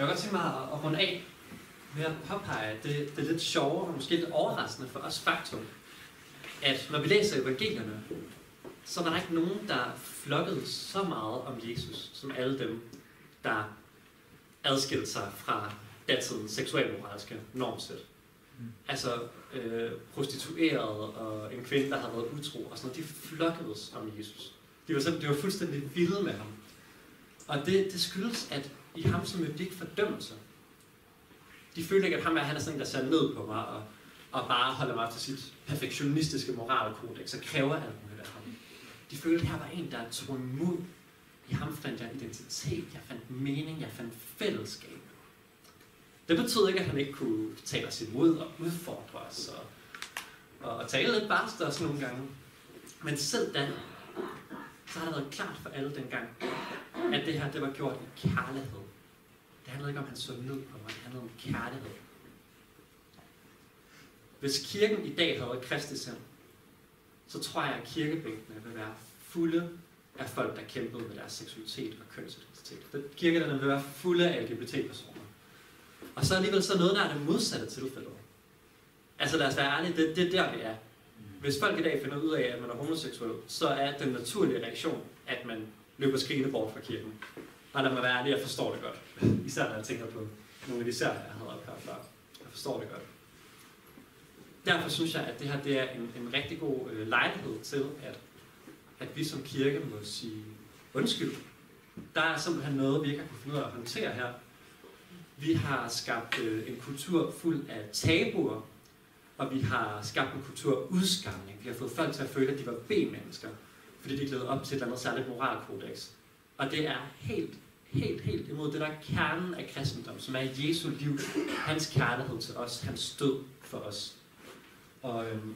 Jeg vil godt tænke mig at, runde af ved at påpege det, det lidt sjove og måske lidt overraskende for os faktum, at når vi læser evangelierne, så var der ikke nogen, der flokkede så meget om Jesus, som alle dem, der adskilte sig fra datidens seksualmoralske normsæt. Mm. Altså øh, prostitueret og en kvinde, der havde været utro og sådan noget, de flokkedes om Jesus. De var, de var fuldstændig vilde med ham. Og det, det skyldes, at i ham så mødte de ikke fordømmelse. De følte ikke, at ham er, han er sådan en, der ser ned på mig og, og bare holder mig til sit perfektionistiske moralkodex og kræver alt muligt af ham. De følte, at her var en, der tog imod. I ham fandt jeg identitet, jeg fandt mening, jeg fandt fællesskab. Det betød ikke, at han ikke kunne tale os imod og udfordre os og, og, og tale lidt barst også nogle gange. Men selv da, så har det været klart for alle dengang, at det her det var gjort i kærlighed. Det handlede ikke om, at han så ned på mig, det handlede om kærlighed. Hvis kirken i dag havde Kristi sind, så tror jeg, at kirkebænkene vil være fulde af folk, der kæmpede med deres seksualitet og kønsidentitet. Kirkerne vil være fulde af LGBT-personer. Og så alligevel så noget, der er det modsatte tilfælde. Altså lad os være ærlige, det, det er der, vi er. Hvis folk i dag finder ud af, at man er homoseksuel, så er den naturlige reaktion, at man løber skrigende bort fra kirken. Og lad mig være ærlig, jeg forstår det godt. Især når jeg tænker på nogle af de serier, jeg havde ophavet før. Jeg forstår det godt. Derfor synes jeg, at det her det er en, en rigtig god øh, lejlighed til, at, at vi som kirke må sige undskyld. Der er simpelthen noget, vi ikke har kunnet finde ud af at håndtere her. Vi har skabt øh, en kultur fuld af tabuer, og vi har skabt en kultur af udskamning. Vi har fået folk til at føle, at de var B-mennesker, fordi de glæder op til et eller andet særligt moralkodex. Og det er helt, helt, helt imod det, der er kernen af kristendom, som er Jesu liv, hans kærlighed til os, hans død for os. Og, øhm,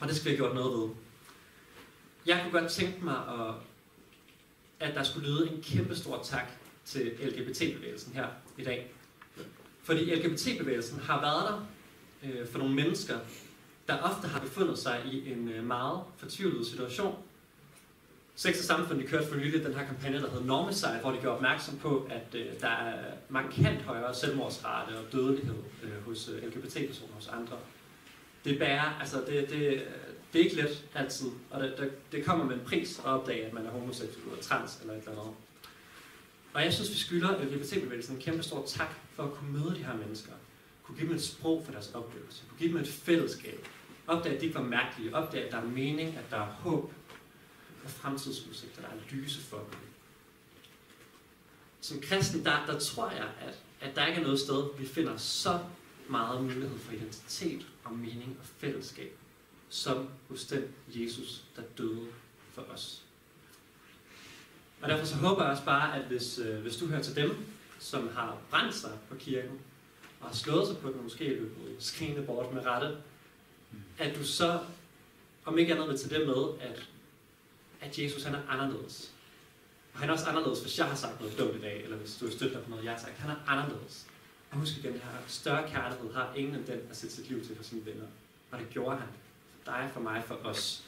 og det skal vi have gjort noget ved. Jeg kunne godt tænke mig, at, at der skulle lyde en kæmpe stor tak til LGBT-bevægelsen her i dag. Fordi LGBT-bevægelsen har været der øh, for nogle mennesker, der ofte har befundet sig i en øh, meget fortvivlet situation. Sex og Samfund de kørte for nylig den her kampagne, der hedder Normicide, hvor de gjorde opmærksom på, at øh, der er markant højere selvmordsrate og dødelighed øh, hos øh, LGBT-personer hos andre. Det bærer, altså det, det, det er ikke let altid, og det, det, det kommer med en pris at opdage, at man er homoseksuel eller trans eller et eller andet. Og jeg synes, vi skylder LGBT-bevægelsen en kæmpe stor tak for at kunne møde de her mennesker. Kunne give dem et sprog for deres oplevelse. Kunne give dem et fællesskab. Opdage, at de ikke var mærkelige. Opdage, at der er mening, at der er håb og fremtidsudsigter, der er lyse for dem. Som kristen, der, der tror jeg, at, at der ikke er noget sted, vi finder så meget mulighed for identitet og mening og fællesskab, som hos den Jesus, der døde for os. Og derfor så håber jeg også bare, at hvis, øh, hvis du hører til dem, som har brændt sig på kirken, og har slået sig på den, måske løbet skrigende bort med rette, at du så, om ikke andet vil tage det med, at, at Jesus han er anderledes. Og han er også anderledes, hvis jeg har sagt noget dumt i dag, eller hvis du har støttet på noget, jeg har sagt. Han er anderledes. Og husk igen, her større kærlighed har ingen end den at sætte sit liv til for sine venner. Og det gjorde han. For dig, for mig, for os.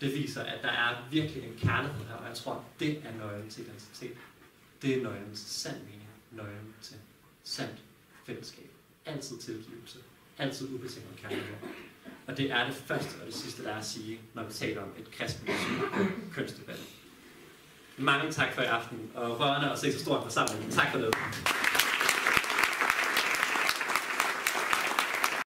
Det viser, at der er virkelig en kærlighed her, og jeg tror, det er nøglen til identitet. Det er nøglen til sand mening, nøglen til sandt fællesskab. Altid tilgivelse. Altid ubetinget kærlighed. Og det er det første og det sidste, der er at sige, når vi taler om et kristent kønsdebat. Mange tak for i aften, og rørende at se så stor en forsamling. Tak for det.